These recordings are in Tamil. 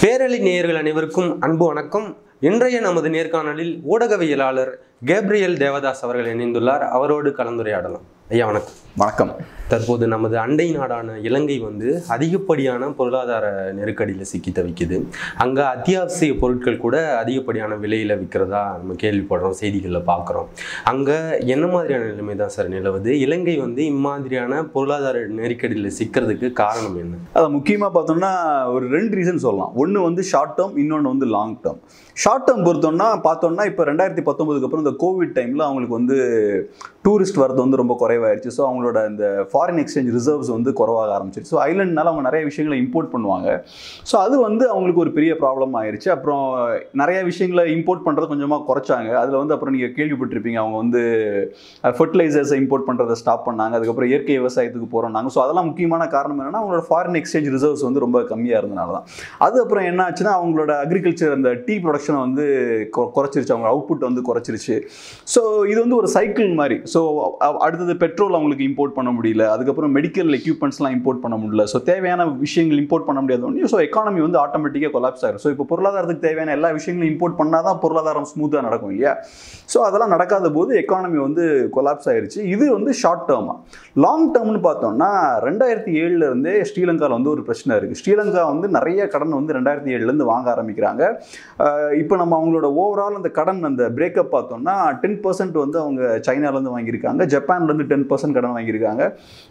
பேரலி நேயர்கள் அனைவருக்கும் அன்பு வணக்கம். இன்றைய நமது நேர்காணலில் ஊடகவியலாளர் கேப்ரியல் தேவதாஸ் அவர்கள் இணைந்துள்ளார். அவரோடு கலந்துரையாடலாம். ஐயா வணக்கம். வணக்கம். தற்போது நமது அண்டை நாடான இலங்கை வந்து அதிகப்படியான பொருளாதார நெருக்கடியில் சிக்கி தவிக்குது. அங்கே அத்தியாவசிய பொருட்கள் கூட அதிகப்படியான விலையில் விற்கிறதா நம்ம கேள்விப்படுறோம் செய்திகளில் பார்க்குறோம் அங்கே என்ன மாதிரியான நிலைமை தான் சார் நிலவுது? இலங்கை வந்து இம்மாதிரியான பொருளாதார நெருக்கடியில் சிக்கிறதுக்கு காரணம் என்ன? அதை முக்கியமாக பார்த்தோம்னா ஒரு ரெண்டு ரீசன் சொல்லலாம். ஒன்று வந்து ஷார்ட் டேர்ம் இன்னொன்று வந்து லாங் டேர்ம் ஷார்ட் டேர்ம் பொறுத்தோம்னா பார்த்தோம்னா இப்போ ரெண்டாயிரத்தி பத்தொன்பதுக்கு அப்புறம் இந்த கோவிட் டைமில் அவங்களுக்கு வந்து டூரிஸ்ட் வரது வந்து ரொம்ப குறைவாயிருச்சு. ஸோ அவங்களோட இந்த ஃபாரின் எக்ஸ்சேஞ்ச் ரிசர்வ்ஸ் வந்து குறைவாக ஆரம்பிச்சிருச்சு. ஸோ ஐலண்ட்னால அவங்க நிறைய விஷயங்களை இம்போர்ட் பண்ணுவாங்க. ஸோ அது வந்து அவங்களுக்கு ஒரு பெரிய ப்ராப்ளம் ஆயிடுச்சு அப்புறம் நிறைய விஷயங்களை இம்போர்ட் பண்ணுறது கொஞ்சமாக குறைச்சாங்க. அதில் வந்து அப்புறம் நீங்கள் கேள்விப்பட்டிருப்பீங்க அவங்க வந்து ஃபர்டிலைசர்ஸை இம்போர்ட் பண்ணுறதை ஸ்டாப் பண்ணாங்க. அதுக்கப்புறம் இயற்கை விவசாயத்துக்கு போகிறோம்னாங்க ஸோ அதெல்லாம் முக்கியமான காரணம் என்னென்னா அவங்களோட ஃபாரின் எக்ஸ்சேஞ்ச் ரிசர்வ்ஸ் வந்து ரொம்ப கம்மியாக இருந்தனால தான். அது அப்புறம் என்ன ஆச்சுன்னா அவங்களோட அக்ரிகல்ச்சர் அந்த டீ ப்ரொடக்ஷனை வந்து கொ- குறைச்சிருச்சு. அவங்க அவுட்புட் வந்து குறைச்சிருச்சு. ஸோ இது வந்து ஒரு சைக்கிள் மாதிரி. ஸோ அடுத்தது பெட்ரோல் அவங்களுக்கு இம்போர்ட் பண்ண முடியல. அதுக்கப்புறம் மெடிக்கல் எக்யூப்மெண்ட்ஸ்லாம் இம்போர்ட் பண்ண முடியல. ஸோ தேவையான விஷயங்கள் இம்போர்ட் பண்ண முடியாதோன்னு ஸோ எக்கானமி வந்து ஆட்டோமேட்டிக்காக கொலாப்ஸ் ஆகிடும் ஸோ இப்போ பொருளாதாரத்துக்கு தேவையான எல்லா விஷயங்களும் இம்போர்ட் பண்ணால் தான் பொருளாதாரம் ஸ்மூத்தாக நடக்கும் இல்லையா? ஸோ அதெல்லாம் நடக்காத போது எக்கானமி வந்து கொலாப்ஸ் ஆயிடுச்சு இது வந்து ஷார்ட் டேர்மா லாங் டேர்ம்னு பார்த்தோம்னா ரெண்டாயிரத்தி ஏழுலேருந்தே ஸ்ரீலங்காவில் வந்து ஒரு பிரச்சனை இருக்குது ஸ்ரீலங்கா வந்து நிறைய கடன் வந்து ரெண்டாயிரத்தி ஏழுலேருந்து வாங்க ஆரம்பிக்கிறாங்க. இப்போ நம்ம அவங்களோட ஓவரால் அந்த கடன் அந்த பிரேக்கப் பார்த்தோம்னா டென் பர்சன்ட் வந்து அவங்க சைனாலேருந்து வாங்கியிருக்காங்க. ஜப்பான்லேருந்து டென் பர்சன்ட் கடன் வாங்கியிருக்காங்க.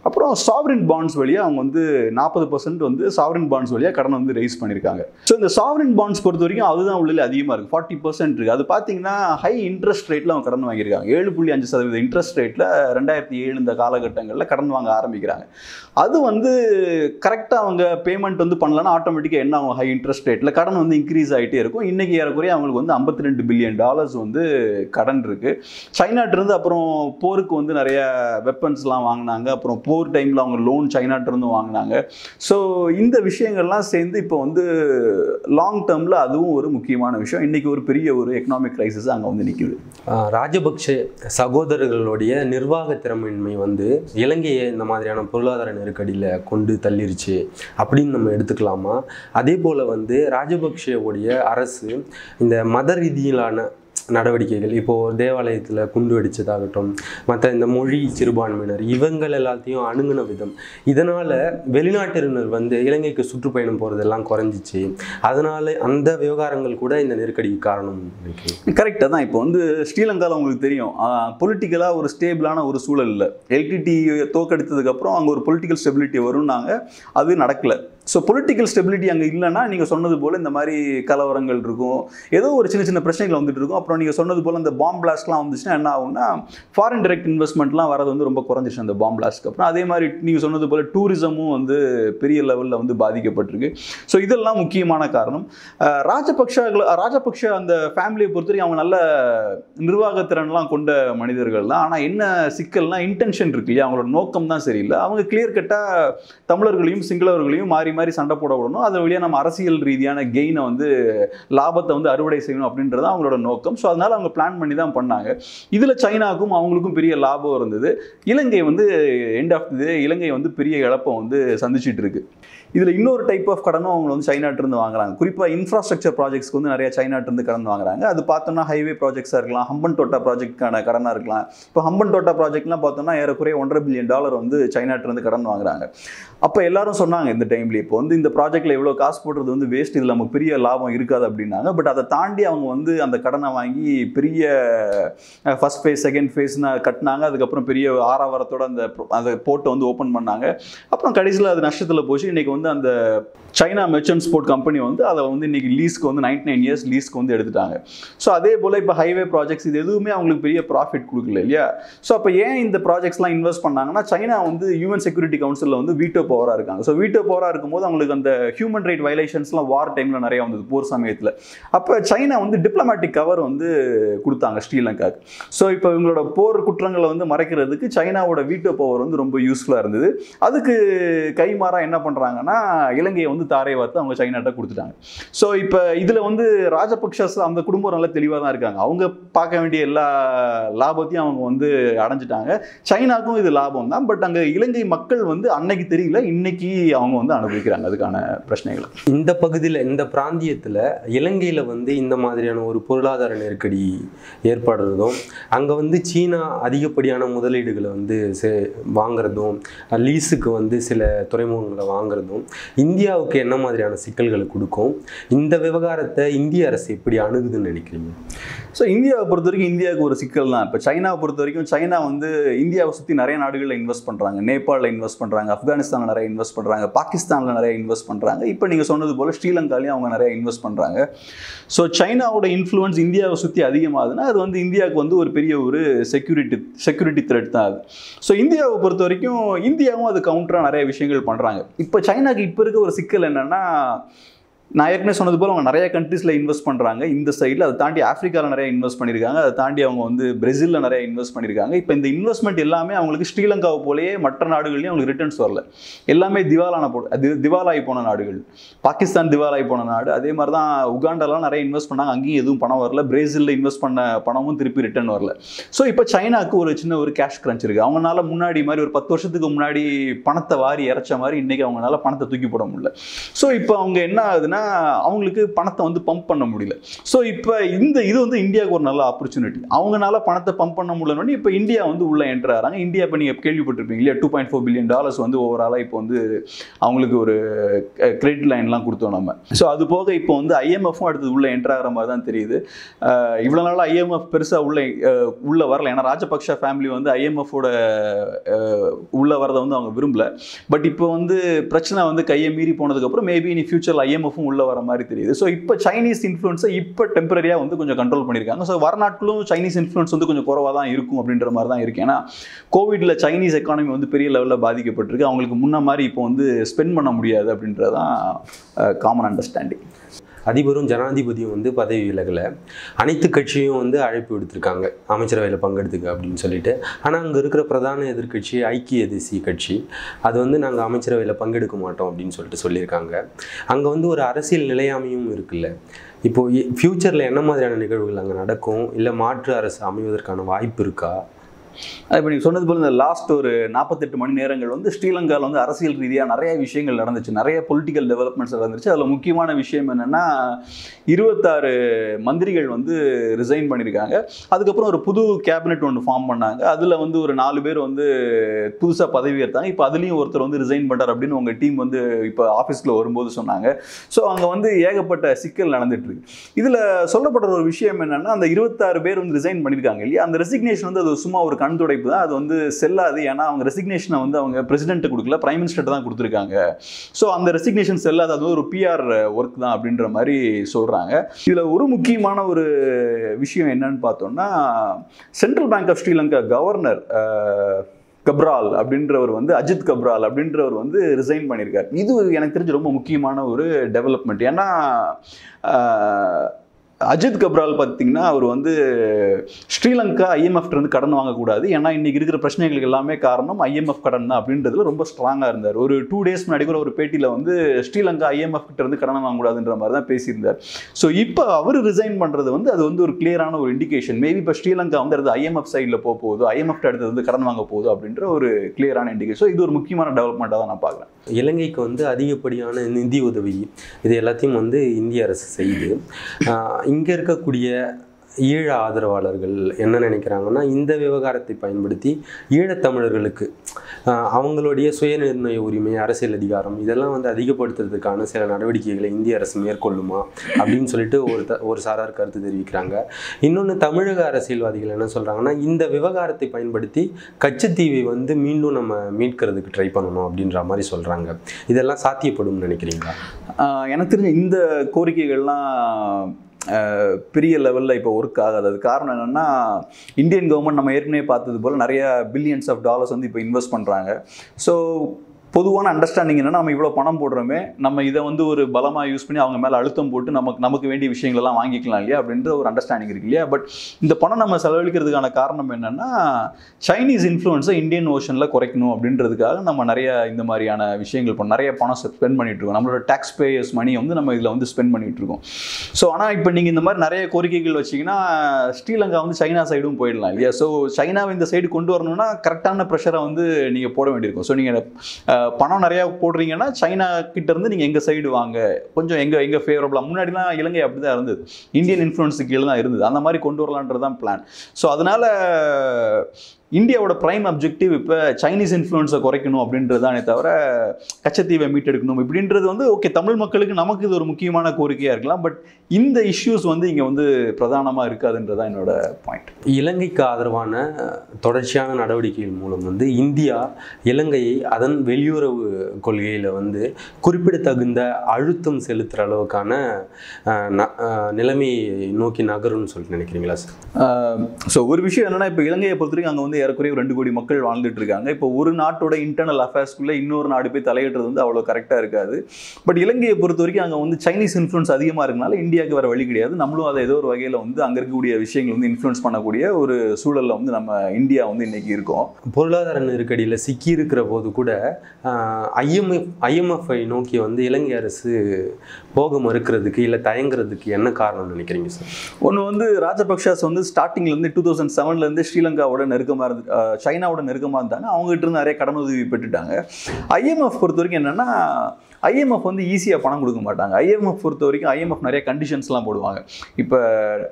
அப்புறம் சாவரின் பாண்ட்ஸ் வழியாக அவங்க வந்து நாற்பது பர்சன்ட் வந்து சாவரின் பாண்ட்ஸ் வழியாக கடன் வந்து ரைஸ் பண்ணியிருக்காங்க. ஸோ இந்த சாவரின் பாண்ட்ஸ் பொறுத்த வரைக்கும் அதுதான் உள்ளே அதிகமாக இருக்குது ஃபார்ட்டி பர்சன்ட் இருக்குது அது பார்த்தீங்கன்னா ஹை இன்ட்ரெஸ்ட் ரேட்டில் அவங்க கடன் வாங்கியிருக்காங்க. ஏழு புள்ளி அஞ்சு சதவீத இன்ட்ரெஸ்ட் ரேட்டில் ரெண்டாயிரத்தி ஏழு இந்த காலகட்டங்களில் கடன் வாங்க ஆரம்பிக்கிறாங்க. அது வந்து கரெக்டாக அவங்க பேமெண்ட் வந்து பண்ணலன்னா ஆட்டோமேட்டிக்காக என்ன ஆகும்? ஹை இன்ட்ரெஸ்ட் ரேட்டில் கடன் வந்து இன்க்ரீஸ் ஆகிட்டே இருக்கும். இன்னைக்கு ஏறக்குறைய அவங்களுக்கு வந்து ஐம்பத்தி ரெண்டு பில்லியன் டாலர்ஸ் வந்து கடன் இருக்கு. சைனாட்டிருந்து அப்புறம் போருக்கு வந்து நிறைய வெப்பன்ஸ்லாம் வாங்கினாங்க. அப்புறம் போர் டைமில் அவங்க லோன் சைனாட்டிருந்து வாங்கினாங்க. ஸோ இந்த விஷயங்கள்லாம் சேர்ந்து இப்போ வந்து லாங் டேர்மில் அதுவும் ஒரு முக்கியமான விஷயம். இன்றைக்கி ஒரு பெரிய ஒரு எக்கனாமிக் கிரைசிஸ் அங்கே வந்து நிற்கிது ராஜபக்ஷ சகோதரர்களுடைய நிர்வாக திறமையின்மை வந்து இலங்கையை இந்த மாதிரியான பொருளாதார நெருக்கடியில் கொண்டு தள்ளிருச்சு அப்படின்னு நம்ம எடுத்துக்கலாமா? அதே போல் வந்து ராஜபக்ஷவுடைய அரசு இந்த மத ரீதியிலான நடவடிக்கைகள் இப்போது தேவாலயத்தில் குண்டு வெடிச்சதாகட்டும் மற்ற இந்த மொழி சிறுபான்மையினர் இவங்கள் எல்லாத்தையும் அணுகுன விதம். இதனால் வெளிநாட்டினர் வந்து இலங்கைக்கு சுற்றுப்பயணம் போகிறதெல்லாம் குறைஞ்சிச்சு. அதனால அந்த விவகாரங்கள் கூட இந்த நெருக்கடிக்கு காரணம் கரெக்டாக தான் இப்போ வந்து ஸ்ரீலங்காவில் உங்களுக்கு தெரியும். பொலிட்டிக்கலாக ஒரு ஸ்டேபிளான ஒரு சூழல் இல்லை. எல்டிடி தோக்கடித்ததுக்கப்புறம் அங்கே ஒரு பொலிட்டிக்கல் ஸ்டெபிலிட்டி வரும்னாங்க. அது நடக்கல. ஸோ பொலிட்டிக்கல் ஸ்டெபிலிட்டி அங்கே இல்லைன்னா நீங்கள் சொன்னது போல் இந்த மாதிரி கலவரங்கள் இருக்கும். ஏதோ ஒரு சின்ன சின்ன பிரச்சனைகள் வந்துட்டு இருக்கும். அப்புறம் நீங்கள் சொன்னது போல் அந்த பாம் பிளாஸ்ட்லாம் வந்துச்சுன்னா என்ன ஆகும்னா ஃபாரின் டைரக்ட் இன்வெஸ்ட்மெண்ட்லாம் வரது வந்து ரொம்ப குறைஞ்சிச்சு அந்த பாம் பிளாஸ்ட்க்கு அப்புறம். அதே மாதிரி நீங்கள் சொன்னது போல் டூரிசமும் வந்து பெரிய லெவலில் வந்து பாதிக்கப்பட்டிருக்கு. ஸோ இதெல்லாம் முக்கியமான காரணம். ராஜபக்ஷ ராஜபக்ஷ அந்த ஃபேமிலியை பொறுத்தவரைக்கும் அவங்க நல்ல நிர்வாகத்திறன்லாம் கொண்ட மனிதர்கள் தான் ஆனால் என்ன சிக்கல்னால் இன்டென்ஷன் இருக்கு இல்லையா? அவங்களோட நோக்கம் தான் சரியில்லை. அவங்க கிளியர் கட்டாக தமிழர்களையும் சிங்களவர்களையும் மாறி மாதிரி சண்டை போட விடணும். அது வழியாக நம்ம அரசியல் ரீதியான கெயினை வந்து லாபத்தை வந்து அறுவடை செய்யணும் அப்படின்றது அவங்களோட நோக்கம். ஸோ அதனால் அவங்க பிளான் பண்ணி தான் பண்ணாங்க. இதில் சைனாவுக்கும் அவங்களுக்கும் பெரிய லாபம் இருந்தது. இலங்கை வந்து எண்ட் ஆஃப் தி இலங்கை வந்து பெரிய இழப்பை வந்து சந்திச்சுட்டு இருக்கு. இதில் இன்னொரு டைப் ஆஃப் கடனும் அவங்க வந்து சைனாட்டிருந்து வாங்குறாங்க. குறிப்பாக இன்ஃப்ராஸ்ட்ரக்சர் ப்ராஜெக்ட்ஸ்க்கு வந்து நிறைய சைனாட்டிருந்து கடன் வாங்குறாங்க. அது பார்த்தோம்னா ஹைவே ப்ராஜெக்ட்ஸாக இருக்கலாம் ஹம்பன் டோட்டா ப்ராஜெக்ட்கான கடனாக இருக்கலாம். இப்போ ஹம்பன் டோட்டா ப்ராஜெக்ட்லாம் பார்த்தோம்னா ஏறக்குறைய ஒன்றரை பில்லியன் டாலர் வந்து சைனாட்டிருந்து கடன் வாங்குறாங்க. அப்போ எல்லாரும் சொன்னாங்க இந்த டைம்லேயே இப்போ வந்து இந்த ப்ராஜெக்ட்டில் எவ்வளோ காசு போடுறது வந்து வேஸ்ட் இதில் நமக்கு பெரிய லாபம் இருக்காது அப்படின்னாங்க. பட் அதை தாண்டி அவங்க வந்து அந்த கடனை வாங்கி பெரிய ஃபஸ்ட் ஃபேஸ் செகண்ட் ஃபேஸ்னு கட்டினாங்க. அதுக்கப்புறம் பெரிய ஆறாவரத்தோட அந்த அந்த போட்டை வந்து ஓப்பன் பண்ணாங்க. அப்புறம் கடைசியில் அது நஷ்டத்தில் போச்சு. இன்றைக்கி வந்து அந்த சைனா மெர்ச்சன்ட் ஸ்போர்ட் கம்பெனி வந்து அதை வந்து இன்னைக்கு லீஸ்க்கு வந்து நைன்டி நைன் இயர்ஸ் லீஸ்க்கு வந்து எடுத்துட்டாங்க. ஸோ அதே போல் இப்போ ஹைவே ப்ராஜெக்ட்ஸ் இது எதுவுமே அவங்களுக்கு பெரிய ப்ராஃபிட் கொடுக்கல இல்லையா? ஸோ அப்போ ஏன் இந்த ப்ராஜெக்ட்ஸ்லாம் இன்வெஸ்ட் பண்ணாங்கன்னா சைனா வந்து ஹியூமன் செக்யூரிட்டி கவுன்சிலில் வந்து வீட்டோ பவராக இருக்காங்க. ஸோ வீட்டோ பவராக இருக்கும்போது அவங்களுக்கு அந்த ஹியூமன் ரைட் வயலேஷன்ஸ்லாம் வார் டைமில் நிறைய வந்தது போர் சமயத்தில். அப்போ சைனா வந்து டிப்ளமேட்டிக் கவர் வந்து கொடுத்தாங்க ஸ்ரீலங்காக்கு. ஸோ இப்போ இவங்களோட போர் குற்றங்களை வந்து மறைக்கிறதுக்கு சைனாவோட வீட்டோ பவர் வந்து ரொம்ப யூஸ்ஃபுல்லாக இருந்தது. அதுக்கு கைமாறாக என்ன பண்ணுறாங்கன்னா இலங்கையை வந்து தாரை வார்த்தை அவங்க சைனாட்ட கொடுத்துட்டாங்க. ஸோ இப்போ இதில் வந்து ராஜபக்ஷஸ் அந்த குடும்பம் நல்லா தெளிவாக தான் இருக்காங்க. அவங்க பார்க்க வேண்டிய எல்லா லாபத்தையும் அவங்க வந்து அடைஞ்சிட்டாங்க. சைனாக்கும் இது லாபம் தான். பட் அங்கே இலங்கை மக்கள் வந்து அன்னைக்கு தெரியல இன்னைக்கு அவங்க வந்து அனுபவிக்கிறாங்க. அதுக்கான பிரச்சனைகளை. இந்த பகுதியில் இந்த பிராந்தியத்தில் இலங்கையில் வந்து இந்த மாதிரியான ஒரு பொருளாதார நெருக்கடி ஏற்படுறதும் அங்கே வந்து சீனா அதிகப்படியான முதலீடுகளை வந்து சே வாங்குறதும் லீஸுக்கு வந்து சில துறைமுகங்களை வாங்குறதும் இந்தியாவுக்கு என்ன மாதிரியான சிக்கல்களை கொடுக்கும்? இந்த விவகாரத்தை இந்திய அரசு எப்படி அணுகுதுன்னு நினைக்கிறீங்க? ஸோ இந்தியாவை பொறுத்த வரைக்கும் இந்தியாவுக்கு ஒரு சிக்கல் தான். இப்போ சைனாவை பொறுத்த வரைக்கும் சைனா வந்து இந்தியாவை சுற்றி நிறைய நாடுகளில் இன்வெஸ்ட் பண்ணுறாங்க நேபாளில் இன்வெஸ்ட் பண்ணுறாங்க ஆப்கானிஸ்தானில் நிறைய இன்வெஸ்ட் பண்ணுறாங்க பாகிஸ்தானில் நிறைய இன்வெஸ்ட் பண்ணுறாங்க இப்போ நீங்கள் சொன்னது போல் ஸ்ரீலங்காலையும் அவங்க நிறைய இன்வெஸ்ட் பண்ணுறாங்க ஸோ சைனாவோட இன்ஃப்ளூயன்ஸ் இந்தியாவை சுற்றி அதிகமாகுதுன்னா அது வந்து இந்தியாவுக்கு வந்து ஒரு பெரிய ஒரு செக்யூரிட்டி செக்யூரிட்டி த்ரெட் தான் அது. ஸோ இந்தியாவை பொறுத்த வரைக்கும் இந்தியாவும் அது கவுண்டராக நிறைய விஷயங்கள் பண்ணுறாங்க இப்போ சைனாக்கு இப்போ இருக்க ஒரு சிக்கல் சிக்கல் என்னென்னா நான் ஏற்கனவே சொன்னது போல் அவங்க நிறைய கண்ட்ரீஸில் இன்வெஸ்ட் பண்ணுறாங்க இந்த சைடில் அதை தாண்டி ஆஃப்ரிக்காவில் நிறைய இன்வெஸ்ட் பண்ணியிருக்காங்க. அதை தாண்டி அவங்க வந்து பிரேசிலில் நிறைய இன்வெஸ்ட் பண்ணியிருக்காங்க. இப்போ இந்த இன்வெஸ்ட்மெண்ட் எல்லாமே அவங்களுக்கு ஸ்ரீலங்காவை போலேயே மற்ற நாடுகள்லையும் அவங்களுக்கு ரிட்டர்ன்ஸ் வரல. எல்லாமே திவாலான போ திவாலாகி போன நாடுகள். பாகிஸ்தான் திவாலாகி போன நாடு. அதே மாதிரி தான் உகாண்டாலாம் நிறைய இன்வெஸ்ட் பண்ணாங்க. அங்கேயும் எதுவும் பணம் வரல. பிரேசிலில் இன்வெஸ்ட் பண்ண பணமும் திருப்பி ரிட்டர்ன் வரல. ஸோ இப்போ சைனாவுக்கு ஒரு சின்ன ஒரு கேஷ் கிரன்ச் இருக்குது அவங்களால முன்னாடி மாதிரி ஒரு பத்து வருஷத்துக்கு முன்னாடி பணத்தை வாரி இறைச்ச மாதிரி இன்றைக்கி அவங்களால பணத்தை தூக்கி போட முடியல. ஸோ இப்போ அவங்க என்ன ஆகுதுன்னா அவங்களுக்கு பணத்தை வந்து பம்ப் பண்ண முடியல. ஸோ இப்போ இந்த இது வந்து இந்தியாவுக்கு ஒரு நல்ல ஆப்பர்ச்சுனிட்டி அவங்கனால பணத்தை பம்ப் பண்ண முடியலன்னு இப்போ இந்தியா வந்து உள்ளே என்டர் ஆகிறாங்க இந்தியா இப்போ நீங்கள் கேள்விப்பட்டிருப்பீங்க இல்லையா? Two point four billion dollars வந்து ஓவராலாக இப்போ வந்து அவங்களுக்கு ஒரு கிரெடிட் லைன்லாம் கொடுத்தோம் நம்ம. ஸோ அது போக இப்போ வந்து ஐஎம்எஃப்பும் அடுத்தது உள்ளே என்டர் ஆகிற மாதிரி தான் தெரியுது. இவ்வளோ நாள் ஐஎம்எஃப் பெருசாக உள்ளே உள்ளே வரல. ஏன்னா ராஜபக்ஷ ஃபேமிலி வந்து ஐஎம்எஃபோட உள்ளே வரதை வந்து அவங்க விரும்பல. பட் இப்போ வந்து பிரச்சனை வந்து கையை மீறி போனதுக்கப்புறம் மேபி இனி ஃபியூச்சரில் ஐஎம்எஃப்பும் உள்ளே வர மாதிரி தெரியுது. ஸோ இப்போ சைனீஸ் இன்ஃப்ளூன்ஸை இப்போ டெம்பரரியாக வந்து கொஞ்சம் கண்ட்ரோல் பண்ணியிருக்காங்க ஸோ வர சைனீஸ் இன்ஃப்ளூன்ஸ் வந்து கொஞ்சம் குறவாக தான் இருக்கும் அப்படின்ற மாதிரி தான் இருக்கு. ஏன்னா கோவிடில் சைனீஸ் எக்கானமி வந்து பெரிய லெவலில் பாதிக்கப்பட்டிருக்கு. அவங்களுக்கு முன்ன மாதிரி இப்போ வந்து ஸ்பெண்ட் பண்ண முடியாது அப்படின்றதான் காமன் அண்டர்ஸ்டாண்டிங் அதிபரும் ஜனாதிபதியும் வந்து பதவி விலகலை. அனைத்து கட்சியும் வந்து அழைப்பு விடுத்திருக்காங்க. அமைச்சரவையில் பங்கெடுத்துக்க அப்படின்னு சொல்லிட்டு. ஆனால் அங்கே இருக்கிற பிரதான எதிர்க்கட்சி ஐக்கிய தேசிய கட்சி அது வந்து நாங்கள் அமைச்சரவையில் பங்கெடுக்க மாட்டோம் அப்படின்னு சொல்லிட்டு சொல்லியிருக்காங்க. அங்கே வந்து ஒரு அரசியல் நிலையாமையும் இருக்குல்ல. இப்போது ஃப்யூச்சரில் என்ன மாதிரியான நிகழ்வுகள் அங்கே நடக்கும்? இல்லை மாற்று அரசு அமைவதற்கான வாய்ப்பு இருக்கா? இப்போ நீங்கள் சொன்னது போல் இந்த லாஸ்ட் ஒரு நாற்பத்தெட்டு மணி நேரங்கள் வந்து ஸ்ரீலங்காவில் வந்து அரசியல் ரீதியாக நிறைய விஷயங்கள் நடந்துச்சு. நிறைய பொலிட்டிக்கல் டெவலப்மெண்ட்ஸ் நடந்துச்சு. அதில் முக்கியமான விஷயம் என்னென்னா இருபத்தாறு மந்திரிகள் வந்து ரிசைன் பண்ணியிருக்காங்க அதுக்கப்புறம் ஒரு புது கேபினெட் ஒன்று ஃபார்ம் பண்ணாங்க. அதில் வந்து ஒரு நாலு பேர் வந்து புதுசாக பதவி ஏற்றாங்க. இப்போ அதுலேயும் ஒருத்தர் வந்து ரிசைன் பண்ணுறார் அப்படின்னு உங்கள் டீம் வந்து இப்போ ஆஃபீஸில் வரும்போது சொன்னாங்க. ஸோ அங்கே வந்து ஏகப்பட்ட சிக்கல் நடந்துட்டுருக்கு இதில் சொல்லப்படுற ஒரு விஷயம் என்னென்னா அந்த இருபத்தாறு பேர் வந்து ரிசைன் பண்ணியிருக்காங்க இல்லையா? அந்த ரெசிக்னேஷன் வந்து அது சும்மா ஒரு கண் துடைப்பு தான். அது வந்து செல்லாது. ஏன்னா அவங்க ரெசிக்னேஷனை வந்து அவங்க பிரசிடென்ட் கொடுக்கல பிரைம் மினிஸ்டர் தான் கொடுத்துருக்காங்க. ஸோ அந்த ரெசிக்னேஷன் செல்லாது. அது ஒரு பிஆர் ஒர்க் தான் அப்படின்ற மாதிரி சொல்கிறாங்க இதில் ஒரு முக்கியமான ஒரு விஷயம் என்னன்னு பார்த்தோம்னா central bank of Sri Lanka governor அப்படின்றவர் வந்து அஜித் கப்ரால் அப்படின்றவர் வந்து ரிசைன் பண்ணியிருக்கார். இது எனக்கு தெரிஞ்சு ரொம்ப முக்கியமான ஒரு டெவலப்மெண்ட் ஏன்னா அஜித் கப்ரால் பார்த்தீங்கன்னா அவர் வந்து ஸ்ரீலங்கா ஐஎம்எஃப் இருந்து கடன் வாங்கக்கூடாது. ஏன்னா இன்னைக்கு இருக்கிற பிரச்சனைகளுக்கு எல்லாமே காரணம் ஐஎம்எஃப் கடன் தான் அப்படின்றதுல ரொம்ப ஸ்ட்ராங்காக இருந்தார். ஒரு டூ டேஸ் முன்னாடி கூட ஒரு பேட்டியில் வந்து ஸ்ரீலங்கா ஐஎம்எஃப் கிட்ட இருந்து கடன் வாங்கக்கூடாதுன்ற மாதிரி தான் பேசியிருந்தார். ஸோ இப்போ அவர் ரிசைன் பண்ணுறது வந்து அது வந்து ஒரு கிளியரான ஒரு இண்டிகேஷன் மேபி இப்போ ஸ்ரீலங்கா வந்து அடுத்து ஐஎம்எஃப் சைடில் போக போகுது ஐஎம்எஃப் அடுத்தது வந்து கடன் வாங்க போகுது அப்படின்ற ஒரு கிளியரான இண்டிகேஷன் ஸோ இது ஒரு முக்கியமான டெவலப்மெண்ட்டாக தான் நான் பார்க்குறேன். இலங்கைக்கு வந்து அதிகப்படியான நிதி உதவி இது எல்லாத்தையும் வந்து இந்திய அரசு செய்யுது இங்கே இருக்கக்கூடிய ஈழ ஆதரவாளர்கள் என்ன நினைக்கிறாங்கன்னா இந்த விவகாரத்தை பயன்படுத்தி ஈழத்தமிழர்களுக்கு அவங்களுடைய சுயநிர்ணய உரிமை அரசியல் அதிகாரம் இதெல்லாம் வந்து அதிகப்படுத்துறதுக்கான சில நடவடிக்கைகளை இந்திய அரசு மேற்கொள்ளுமா அப்படின்னு சொல்லிட்டு ஒரு த ஒரு சாரார் கருத்து தெரிவிக்கிறாங்க. இன்னொன்று தமிழக அரசியல்வாதிகள் என்ன சொல்கிறாங்கன்னா இந்த விவகாரத்தை பயன்படுத்தி கச்சத்தீவை வந்து மீண்டும் நம்ம மீட்கிறதுக்கு ட்ரை பண்ணணும் அப்படின்ற மாதிரி சொல்கிறாங்க இதெல்லாம் சாத்தியப்படும் நினைக்கிறீங்களா? எனக்கு தெரிஞ்ச இந்த கோரிக்கைகள்லாம் பெரிய லெவலில் இப்போ ஒர்க் ஆகாது. அது காரணம் என்னென்னா இந்தியன் கவர்மெண்ட் நம்ம ஏற்கனவே பார்த்தது போல் நிறைய பில்லியன்ஸ் ஆஃப் டாலர்ஸ் வந்து இப்போ இன்வெஸ்ட் பண்ணுறாங்க ஸோ பொதுவான அண்டர்ஸ்டாண்டிங் என்னென்னா நம்ம இவ்வளோ பணம் போடுறோமே நம்ம இதை வந்து ஒரு பலமாக யூஸ் பண்ணி அவங்க மேலே அழுத்தம் போட்டு நமக்கு நமக்கு வேண்டிய விஷயங்களெல்லாம் வாங்கிக்கலாம் இல்லையா அப்படின்ற ஒரு அண்டர்ஸ்டாண்டிங் இருக்கு இல்லையா? பட் இந்த பணம் நம்ம செலவழிக்கிறதுக்கான காரணம் என்னென்னா சைனீஸ் இன்ஃப்ளூயன்ஸை இந்தியன் ஓஷனில் குறைக்கணும் அப்படின்றதுக்காக நம்ம நிறைய இந்த மாதிரியான விஷயங்கள் இப்போ நிறைய பணம் ஸ்பெண்ட் பண்ணிட்டு இருக்கோம். நம்மளோட டேக்ஸ் பேயர்ஸ் மணி வந்து நம்ம இதில் வந்து ஸ்பெண்ட் பண்ணிட்டு இருக்கோம். ஸோ ஆனால் இப்போ நீங்கள் இந்த மாதிரி நிறைய கோரிக்கைகள் வச்சிங்கன்னா ஸ்ரீலங்கா வந்து சைனா சைடும் போயிடலாம் இல்லையா? ஸோ சைனாவை இந்த சைடு கொண்டு வரணும்னா கரெக்டான ப்ரெஷரை வந்து நீங்கள் போட வேண்டியிருக்கும். ஸோ நீங்கள் பணம் நிறையா போடுறீங்கன்னா சைனா கிட்ட இருந்து நீங்கள் எங்கள் சைடு வாங்க. கொஞ்சம் எங்கள் எங்கள் ஃபேவரபுளாக முன்னாடிலாம் இலங்கை அப்படி தான் இருந்தது. இந்தியன் இன்ஃப்ளூயன்ஸுக்கு கீழே தான் இருந்தது. அந்த மாதிரி கொண்டு வரலான்றது தான் பிளான் ஸோ அதனால இந்தியாவோட பிரைம் அப்ஜெக்டிவ் இப்போ சைனீஸ் இன்ஃப்ளூயன்ஸை குறைக்கணும் அப்படின்றது தானே தவிர கச்சத்தீவை மீட்டெடுக்கணும் இப்படின்றது வந்து ஓகே தமிழ் மக்களுக்கு நமக்கு இது ஒரு முக்கியமான கோரிக்கையாக இருக்கலாம் பட் இந்த இஷ்யூஸ் வந்து இங்கே வந்து பிரதானமாக இருக்காதுன்றது தான் என்னோட பாயிண்ட் இலங்கைக்கு ஆதரவான தொடர்ச்சியான நடவடிக்கைகள் மூலம் வந்து இந்தியா இலங்கையை அதன் வெளியுறவு கொள்கையில் வந்து குறிப்பிடத்தகுந்த அழுத்தம் செலுத்துகிற அளவுக்கான நிலைமையை நோக்கி நகரும்னு சொல்லிட்டு நினைக்கிறீங்களா சார்? ஸோ ஒரு விஷயம் என்னன்னா இப்போ இலங்கையை பொறுத்த வரைக்கும் அங்கே வந்து ஏறக்குறைய ஒரு ரெண்டு கோடி மக்கள் வாழ்ந்துட்டு இருக்காங்க. இப்போ ஒரு நாட்டோட இன்டர்னல் அஃபேர்ஸ்க்குள்ளே இன்னொரு நாடு போய் தலையிடுறது வந்து அவ்வளோ கரெக்டாக இருக்காது. பட் இலங்கையை பொறுத்த வரைக்கும் அங்கே வந்து சைனீஸ் இன்ஃப்ளூன்ஸ் அதிகமாக இருக்கனால இந்தியாவுக்கு வர வழி கிடையாது. நம்மளும் அதை ஏதோ ஒரு வகையில் வந்து அங்கே இருக்கக்கூடிய விஷயங்கள் வந்து இன்ஃப்ளூன்ஸ் பண்ணக்கூடிய ஒரு சூழலில் வந்து நம்ம இந்தியா வந்து இன்னைக்கு இருக்கோம். பொருளாதார நெருக்கடியில் சிக்கி இருக்கிற போது கூட ஐஎம்எஃப் ஐஎம்எஃப்ஐ நோக்கி வந்து இலங்கை அரசு போக மறுக்கிறதுக்கு இல்லை தயங்குறதுக்கு என்ன காரணம் நினைக்கிறீங்க சார்? ஒன்று வந்து ராஜபக்ஷாஸ் வந்து ஸ்டார்டிங்லேருந்து டூ தௌசண்ட் செவன்லேருந்து ஸ்ரீலங்காவோட நெருக்கமாக இருந்து சைனாவோட நெருக்கமாக இருந்தாங்க. அவங்ககிட்ட இருந்து நிறைய கடன் உதவி பெற்றுட்டாங்க. ஐஎம்எஃப் பொறுத்த வரைக்கும் என்னென்னா ஐஎம்எஃப் வந்து ஈஸியாக பணம் கொடுக்க மாட்டாங்க. ஐஎம்எஃப் பொறுத்த வரைக்கும் ஐஎம்எஃப் நிறைய கண்டிஷன்ஸ்லாம் போடுவாங்க. இப்போ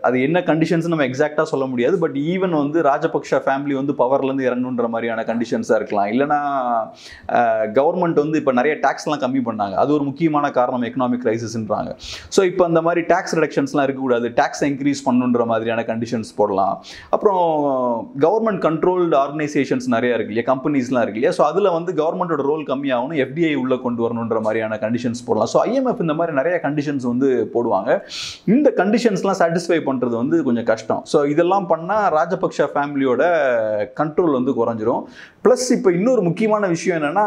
அது என்ன கண்டிஷன்ஸ் நம்ம எக்ஸாக்டாக சொல்ல முடியாது. பட் ஈவன் வந்து ராஜபக்ஷ ஃபேமிலி வந்து பவர்லேருந்து இறங்கணுன்ற மாதிரியான கண்டிஷன்ஸாக இருக்கலாம். இல்லைனா கவர்மெண்ட் வந்து இப்போ நிறைய டேக்ஸ்லாம் கம்மி பண்ணாங்க. அது ஒரு முக்கியமான காரணம் எக்கனாமிக் கிரைசிஸ்ன்றாங்க ஸோ இப்போ அந்த மாதிரி டேக்ஸ் ரிடக்ஷன்ஸ்லாம் இருக்கக்கூடாது. டேக்ஸ் இன்க்ரீஸ் பண்ணுன்ற மாதிரியான கண்டிஷன்ஸ் போடலாம். அப்புறம் கவர்மெண்ட் கண்ட்ரோல்டு ஆர்கனைசேஷன்ஸ் நிறைய இருக்கு இல்லையா? கம்பெனிஸ்லாம் இருக்கு இல்லையா? ஸோ அதில் வந்து கவர்மெண்டோட ரோல் கம்மியாகணும். எஃப்டிஐ உள்ளே கொண்டு வரணுன்ற மாதிரியான கண்டிஷன்ஸ் போடலாம். ஸோ ஐஎம்எஃப் இந்த மாதிரி நிறைய கண்டிஷன்ஸ் வந்து போடுவாங்க. இந்த கண்டிஷன்ஸ்லாம் சாட்டிஸ்ஃபை பண்ணுறது வந்து கொஞ்சம் கஷ்டம். ஸோ இதெல்லாம் பண்ணால் ராஜபக்ஷ ஃபேமிலியோட கண்ட்ரோல் வந்து குறைஞ்சிரும். ப்ளஸ் இப்போ இன்னொரு முக்கியமான விஷயம் என்னென்னா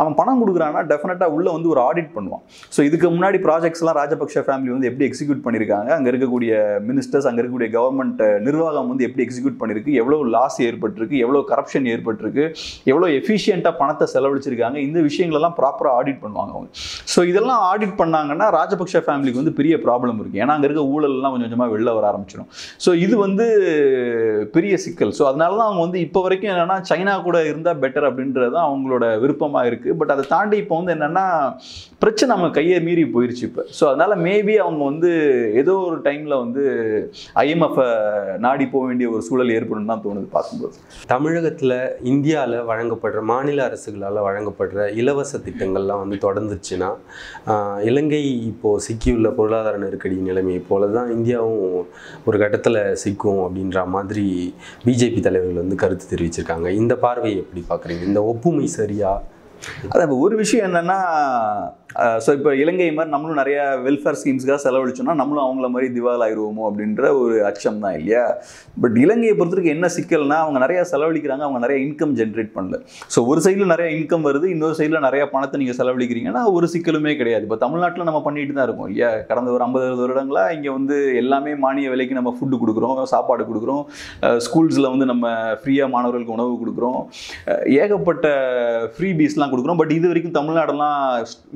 அவன் பணம் கொடுக்குறான்னா டெஃபினட்டாக உள்ளே வந்து ஒரு ஆடிட் பண்ணுவான். ஸோ இதுக்கு முன்னாடி ப்ராஜெக்ட்ஸ்லாம் ராஜபக்ஷ ஃபேமிலி வந்து எப்படி எக்ஸிக்யூட் பண்ணியிருக்காங்க அங்கே இருக்கக்கூடிய மினிஸ்டர்ஸ் அங்கே இருக்கக்கூடிய கவர்மெண்ட் நிர்வாகம் வந்து எப்படி எக்ஸிக்யூட் பண்ணியிருக்கு எவ்வளோ லாஸ் ஏற்பட்டிருக்கு? எவ்வளோ கரப்ஷன் ஏற்பட்டிருக்கு? எவ்வளோ எஃபிஷியண்ட்டாக பணத்தை செலவழிச்சிருக்காங்க? இந்த விஷயங்களெல்லாம் ப்ராப்பராக ஆடிட் பண்ணுவாங்க. ஆகும். ஸோ இதெல்லாம் ஆடிட் பண்ணாங்கன்னா ராஜபக்ஷ ஃபேமிலிக்கு வந்து பெரிய ப்ராப்ளம் இருக்குது ஏன்னா அங்கே இருக்க ஊழல்லாம் கொஞ்சம் கொஞ்சமாக வெளில வர ஆரம்பிச்சிடும். ஸோ இது வந்து பெரிய சிக்கல். ஸோ அதனால தான் அவங்க வந்து இப்போ வரைக்கும் என்னென்னா சைனா கூட இருந்தால் பெட்டர் அப்படின்றது தான் அவங்களோட விருப்பமாக இருக்குது பட் அதை தாண்டி இப்போ வந்து என்னென்னா பிரச்சனை நம்ம கையை மீறி போயிடுச்சு இப்போ. ஸோ அதனால் மேபி அவங்க வந்து ஏதோ ஒரு டைமில் வந்து ஐஎம்எஃப்ஐ நாடி போக வேண்டிய ஒரு சூழல் ஏற்படும் தான் தோணுது பார்க்கும்போது. தமிழகத்தில் இந்தியாவில் வழங்கப்படுற மாநில அரசுகளால் வழங்கப்படுற இலவச திட்டங்கள்லாம் வந்து தொடர்ந்து தொடர்ந்துச்சுன்னா இலங்கை இப்போது சிக்கியுள்ள பொருளாதார நெருக்கடி நிலைமையை போல தான் இந்தியாவும் ஒரு கட்டத்தில் சிக்கும் அப்படின்ற மாதிரி பிஜேபி தலைவர்கள் வந்து கருத்து தெரிவிச்சிருக்காங்க. இந்த பார்வையை எப்படி பார்க்குறீங்க? இந்த ஒப்புமை சரியா? அதான் ஒரு விஷயம் என்னென்னா ஸோ இப்போ இலங்கை மாதிரி நம்மளும் நிறைய வெல்ஃபேர் ஸ்கீம்ஸ்க்காக செலவழிச்சோம்னா நம்மளும் அவங்கள மாதிரி திவால் ஆயிடுவோமோ அப்படின்ற ஒரு அச்சம் தான் இல்லையா? பட் இலங்கையை பொறுத்தவரைக்கும் என்ன சிக்கல்னா அவங்க நிறையா செலவழிக்கிறாங்க அவங்க நிறைய இன்கம் ஜென்ரேட் பண்ணல. ஸோ ஒரு சைடில் நிறைய இன்கம் வருது இன்னொரு சைடில் நிறைய பணத்தை நீங்கள் செலவழிக்கிறீங்கன்னா ஒரு சிக்கலுமே கிடையாது. இப்போ தமிழ்நாட்டில் நம்ம பண்ணிட்டு தான் இருக்கோம் இல்லையா? கடந்த ஒரு ஐம்பது அறுபது வருடங்களாக இங்கே வந்து எல்லாமே மானிய விலைக்கு நம்ம ஃபுட்டு கொடுக்குறோம் சாப்பாடு கொடுக்குறோம். ஸ்கூல்ஸில் வந்து நம்ம ஃப்ரீயாக மாணவர்களுக்கு உணவு கொடுக்குறோம். ஏகப்பட்ட ஃப்ரீ பீஸ்லாம் கொடுக்குறோம். பட் இது வரைக்கும் தமிழ்நாடெல்லாம்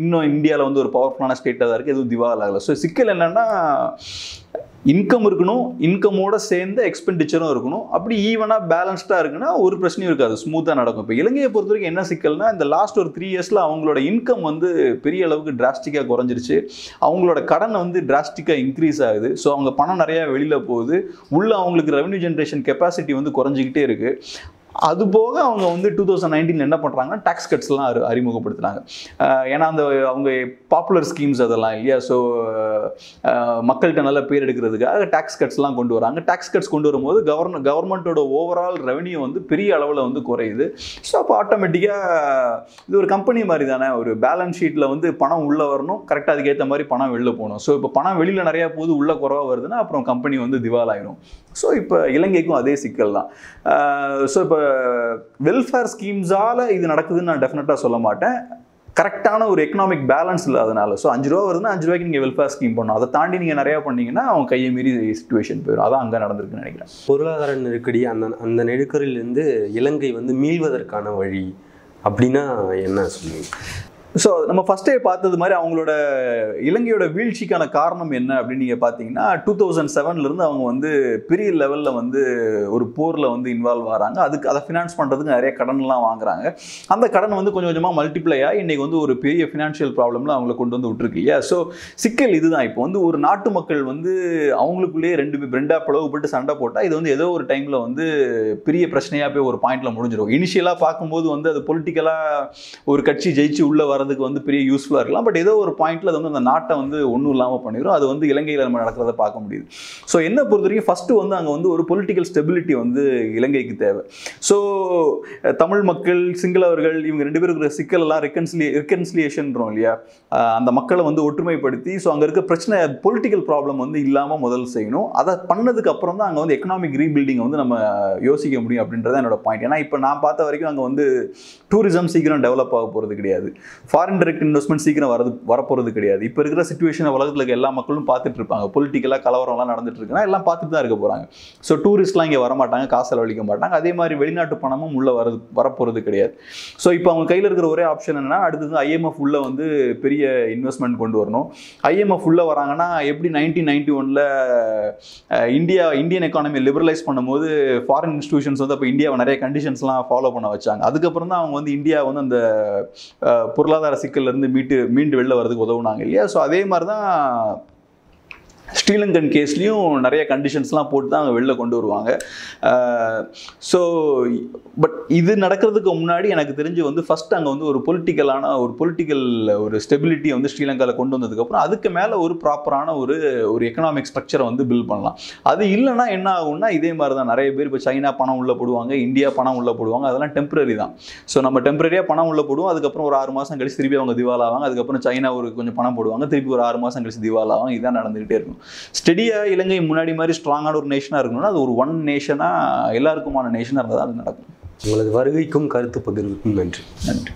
இன்னும் இந்தியாவில் வந்து ஒரு பவர்ஃபுல்லான ஸ்டேட்டாக தான் இருக்குது எதுவும் திவால் ஆகலை. ஸோ சிக்கல் என்னன்னா இன்கம் இருக்கணும் இன்கமோட சேர்ந்து எக்ஸ்பெண்டிச்சரும் இருக்கணும். அப்படி ஈவனாக பேலன்ஸ்டாக இருக்குன்னா ஒரு பிரச்சனையும் இருக்காது. ஸ்மூத்தாக நடக்கும். இப்போ இலங்கையை பொறுத்த வரைக்கும் என்ன சிக்கல்னா இந்த லாஸ்ட் ஒரு த்ரீ இயர்ஸில் அவங்களோட இன்கம் வந்து பெரிய அளவுக்கு டிராஸ்டிக்காக குறைஞ்சிருச்சு. அவங்களோட கடன் வந்து டிராஸ்டிக்காக இன்க்ரீஸ் ஆகுது. ஸோ அவங்க பணம் நிறையா வெளியில் போகுது. உள்ள அவங்களுக்கு ரெவன்யூ ஜென்ரேஷன் கெப்பாசிட்டி வந்து குறைஞ்சிக்கிட்டே இருக்குது அது போக அவங்க வந்து டூ தௌசண்ட் நைன்டீன் என்ன பண்ணுறாங்கன்னா டேக்ஸ் கட்ஸ்லாம் அறி அறிமுகப்படுத்துனாங்க. ஏன்னா அந்த அவங்க பாப்புலர் ஸ்கீம்ஸ் அதெல்லாம் இல்லையா? ஸோ மக்கள்கிட்ட நல்ல பேர் எடுக்கிறதுக்காக டேக்ஸ் கட்ஸ்லாம் கொண்டு வராங்க. டேக்ஸ் கட்ஸ் கொண்டு வரும்போது கவர்ன கவர்மெண்ட்டோட ஓவரால் ரெவன்யூ வந்து பெரிய அளவில் வந்து குறையுது. ஸோ அப்போ ஆட்டோமேட்டிக்காக இது ஒரு கம்பெனி மாதிரி தானே. ஒரு பேலன்ஸ் ஷீட்டில் வந்து பணம் உள்ளே வரணும். கரெக்டாக அதுக்கேற்ற மாதிரி பணம் வெளில போகணும். ஸோ இப்போ பணம் வெளியில் நிறையா போகுது உள்ள குறவாக வருதுன்னா அப்புறம் கம்பெனி வந்து திவாலாயிரும். ஸோ இப்போ இலங்கைக்கும் அதே சிக்கல் தான் ஸோ இப்போ வெல்ஃபேர் ஸ்கீம்ஸால் இது நடக்குதுன்னு நான் டெஃபினட்டாக சொல்ல மாட்டேன். கரெக்டான ஒரு எக்கனாமிக் பேலன்ஸ் இல்லாதனால. ஸோ அஞ்சு ரூபா வருதுன்னா அஞ்சு ரூபாய்க்கு நீங்கள் வெல்ஃபேர் ஸ்கீம் பண்ணணும். அதை தாண்டி நீங்கள் நிறையா பண்ணீங்கன்னா அவங்க கையை மீறி சுச்சுவேஷன் போயிடும். அதான் அங்கே நடந்திருக்குன்னு நினைக்கிறேன். பொருளாதார நெருக்கடி அந்த அந்த நெருக்கடியிலிருந்து இலங்கை வந்து மீள்வதற்கான வழி அப்படின்னா என்ன சொல்லுவீங்க? ஸோ நம்ம ஃபஸ்ட்டே பார்த்தது மாதிரி அவங்களோட இலங்கையோட வீழ்ச்சிக்கான காரணம் என்ன அப்படின்னு நீங்கள் பார்த்தீங்கன்னா டூ தௌசண்ட் செவன்லேருந்து அவங்க வந்து பெரிய லெவலில் வந்து ஒரு போரில் வந்து இன்வால்வ் ஆகிறாங்க அதுக்கு அதை ஃபினான்ஸ் பண்ணுறதுக்கு நிறைய கடன்லாம் வாங்குறாங்க. அந்த கடன் வந்து கொஞ்சம் கொஞ்சமாக மல்டிப்ளை ஆகி இன்றைக்கி வந்து ஒரு பெரிய ஃபினான்ஷியல் ப்ராப்ளமில் அவங்கள கொண்டு வந்து விட்டுருக்கு இல்லையா? ஸோ சிக்கல் இதுதான். இப்போ வந்து ஒரு நாட்டு மக்கள் வந்து அவங்களுக்குள்ளேயே ரெண்டு பேர் ரெண்டாக பிளவுபட்டு சண்டை போட்டால் இது வந்து ஏதோ ஒரு டைமில் வந்து பெரிய பிரச்சனையாக போய் ஒரு பாயிண்டில் முடிஞ்சிடும். இனிஷியலாக பார்க்கும்போது வந்து அது பொலிட்டிக்கலாக ஒரு கட்சி ஜெயிச்சு வர வரதுக்கு வந்து பெரிய யூஸ்ஃபுல்லாக இருக்கலாம். பட் ஏதோ ஒரு பாயிண்ட்டில் அது வந்து அந்த நாட்டை வந்து ஒன்றும் இல்லாமல் பண்ணிடும் அது வந்து இலங்கையில் நம்ம நடக்கிறத பார்க்க முடியுது. ஸோ என்ன பொறுத்த வரைக்கும் ஃபஸ்ட்டு வந்து அங்கே வந்து ஒரு பொலிட்டிக்கல் ஸ்டெபிலிட்டி வந்து இலங்கைக்கு தேவை. ஸோ தமிழ் மக்கள் சிங்களவர்கள் இவங்க ரெண்டு பேருக்கு இருக்கிற சிக்கலெல்லாம் ரெக்கன்சிலியேஷன்றோம் இல்லையா? அந்த மக்களை வந்து ஒற்றுமைப்படுத்தி ஸோ அங்கே இருக்க பிரச்சனை பொலிட்டிக்கல் ப்ராப்ளம் வந்து இல்லாமல் முதல் செய்யணும். அதை பண்ணதுக்கு அப்புறம் தான் அங்கே வந்து எக்கனாமிக் ரீபில்டிங் வந்து நம்ம யோசிக்க முடியும் அப்படின்றது என்னோட பாயிண்ட் ஏன்னா இப்போ நான் பார்த்த வரைக்கும் அங்கே வந்து டூரிசம் சீக்கிரம் டெவலப் ஆக போகிறது கிடையாது. ஃபாரின் டைரக்ட் இன்வெஸ்ட்மெண்ட் சீக்கிரம் வரது வரப்போகிறது கிடையாது. இப்போ இருக்கிற சுச்சுவேஷனை உலகத்தில் இருக்க எல்லா மக்களும் பார்த்துட்டு இருப்பாங்க. பொலிட்டிக்கலாக கலவரம்லாம் நடந்துட்டு இருக்குன்னா எல்லாம் பார்த்துட்டு தான் இருக்க போகிறாங்க ஸோ டூரிஸ்ட்லாம் இங்கே வரமாட்டாங்க காசு செலவழிக்க மாட்டாங்க. அதே மாதிரி வெளிநாட்டு பணமும் உள்ளே வரது வரப்போகிறது கிடையாது. ஸோ இப்போ அவங்க கையில் இருக்கிற ஒரே ஆப்ஷன் என்னன்னா அடுத்தது ஐஎம்எஃப் உள்ளே வந்து பெரிய இன்வெஸ்ட்மெண்ட் கொண்டு வரணும். ஐஎம்எஃப் உள்ளே வராங்கன்னா எப்படி நைன்டீன் நைன்டி ஒனில் இந்தியா இந்தியன் எக்கானமி லிபரலைஸ் பண்ணும்போது ஃபாரின் இன்ஸ்டியூஷன்ஸ் வந்து அப்போ இந்தியாவை நிறைய கண்டிஷன்ஸ்லாம் ஃபாலோ பண்ண வச்சாங்க. அதுக்கப்புறம் தான் அவங்க வந்து இந்தியா வந்து அந்த பொருளாதார பொருளாதார சிக்கல்லேருந்து மீட்டு மீண்டு வெளில வரதுக்கு உதவுனாங்க இல்லையா? ஸோ அதே மாதிரி தான் ஸ்ரீலங்கன் கேஸ்லேயும் நிறைய கண்டிஷன்ஸ்லாம் போட்டு தான் அவங்க வெளில கொண்டு வருவாங்க. ஸோ பட் இது நடக்கிறதுக்கு முன்னாடி எனக்கு தெரிஞ்சு வந்து ஃபஸ்ட் அங்கே வந்து ஒரு பொலிட்டிக்கலான ஒரு பொலிட்டிக்கல் ஒரு ஸ்டெபிலிட்டியை வந்து ஸ்ரீலங்காவில் கொண்டு வந்ததுக்கப்புறம் அதுக்கு மேலே ஒரு ப்ராப்பரான ஒரு ஒரு எக்கனாமிக் ஸ்ட்ரக்சரை வந்து பில்ட் பண்ணலாம். அது இல்லைன்னா என்ன ஆகும்னா இதே மாதிரி தான் நிறைய பேர் இப்போ சைனா பணம் உள்ள போடுவாங்க இந்தியா பணம் உள்ள போடுவாங்க அதெல்லாம் டெம்பரரி தான். ஸோ நம்ம டெம்பரரியாக பணம் உள்ள போடுவோம் அதுக்கப்புறம் ஒரு ஆறு மாதம் கழிச்சு திருப்பி அவங்க திவாலாவாங்க அதுக்கப்புறம் சைனா ஒரு கொஞ்சம் பணம் போடுவாங்க திருப்பி ஒரு ஆறு மாதம் கழிச்சு திவாலாவாங்க இதான் நடந்துகிட்டே இருக்கும். ஸ்டெடியாக இலங்கை முன்னாடி மாதிரி ஸ்ட்ராங்கான ஒரு நேஷனாக இருக்கணும்னா அது ஒரு ஒன் நேஷனாக எல்லாருக்குமான நேஷனாக இருந்தால் அது நடக்கும். உங்களது வருகைக்கும் கருத்து பகிர்வுக்கும் நன்றி. நன்றி.